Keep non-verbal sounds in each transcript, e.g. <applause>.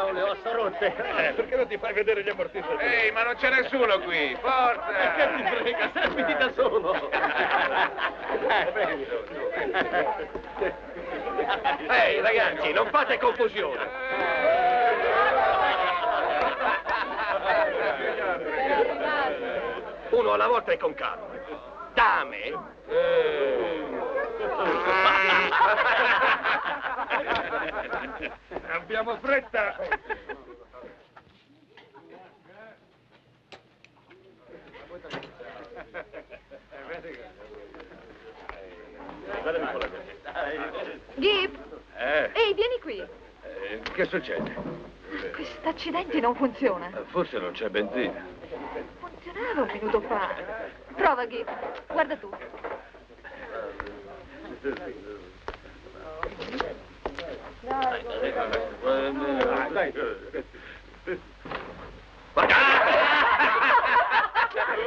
ho le ossa rotte. Eh, perché non ti fai vedere gli ammortizzatori? Ehi, ma non c'è nessuno qui! Forza! Che ti frega, serviti da solo. Eh. Ehi, ragazzi, non fate confusione. Uno alla volta e con calma. Dame. <laughs> Abbiamo fretta! Gib, Eh, ehi, vieni qui. eh, che succede? Questo accidente non funziona. Eh, Forse non c'è benzina. Funzionava un minuto fa. Prova, Gib. Guarda tu.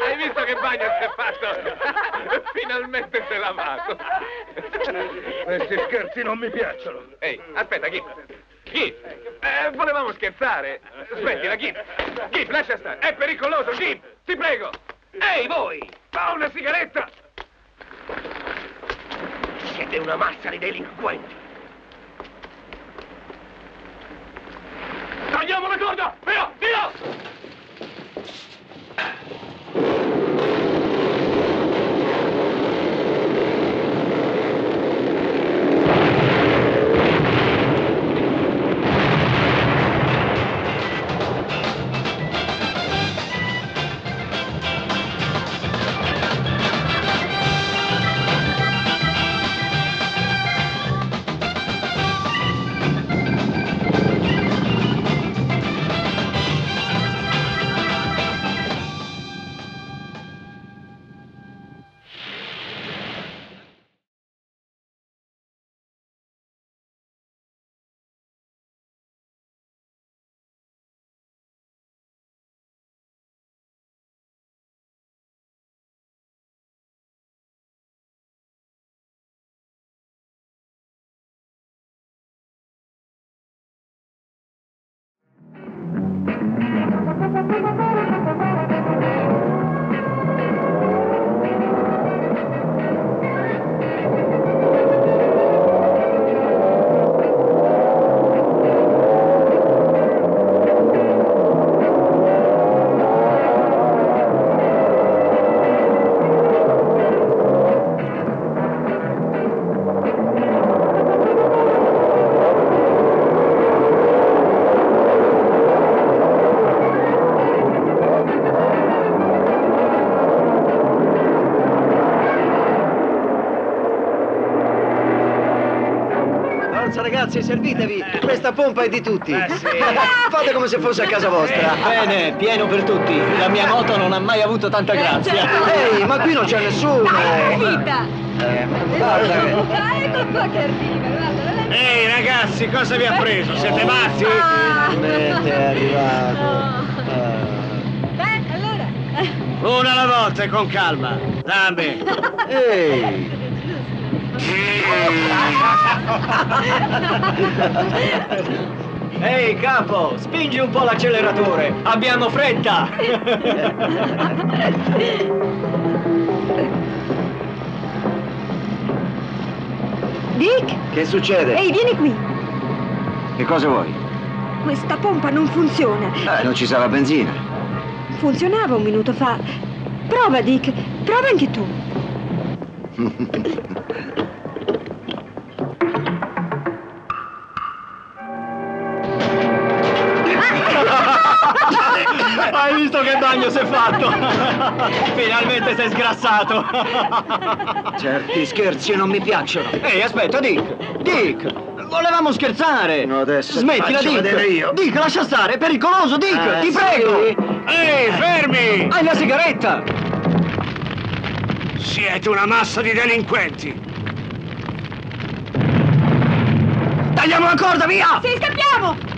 Hai visto che bagno si è fatto? Finalmente si è lavato. Questi scherzi non mi piacciono. Ehi, aspetta, Gip. Gip, eh, volevamo scherzare. Smettila, Gip. Gip, lascia stare. È pericoloso, Gip. Ti prego. Ehi, voi, fa una sigaretta. Siete una massa di delinquenti. Tagliamo la corda. Via, via. Forza ragazzi, servitevi! Questa pompa è di tutti! Eh, sì. <laughs> Fate come se fosse a casa vostra! Bene, pieno per tutti. La mia moto non ha mai avuto tanta grazia. Ehi, ma qui non c'è nessuno! Vita! Eh, guarda Ecco qua che arriva, guarda. Ehi, ragazzi, cosa vi ha preso? Siete matti? Ah. Finalmente è arrivato! Oh. Beh, allora. Una alla volta e con calma. Dammi. Ehi! Ehi, capo, spingi un po' l'acceleratore. Abbiamo fretta. Dick, Che succede? ehi, vieni qui. Che cosa vuoi? Questa pompa non funziona. Eh, non ci sarà benzina. Funzionava un minuto fa. Prova, Dick. Prova anche tu. <laughs> bagno si è fatto? <laughs> Finalmente sei sgrassato. Certi scherzi non mi piacciono. Ehi, aspetta, Dick. Dick, volevamo scherzare. No, adesso ti Smettila, Dick. vedere io. Dick, lascia stare, è pericoloso, Dick, Eh, ti sì? prego. Ehi, fermi! Hai la sigaretta? Siete una massa di delinquenti. Tagliamo la corda, via! Sì, scappiamo!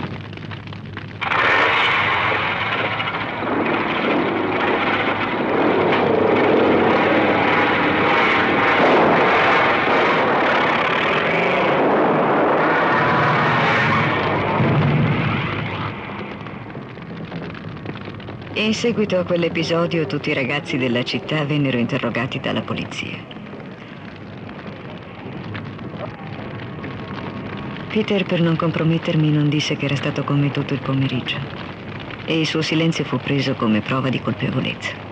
In seguito a quell'episodio tutti i ragazzi della città vennero interrogati dalla polizia. Peter, per non compromettermi, non disse che era stato con me tutto il pomeriggio e il suo silenzio fu preso come prova di colpevolezza.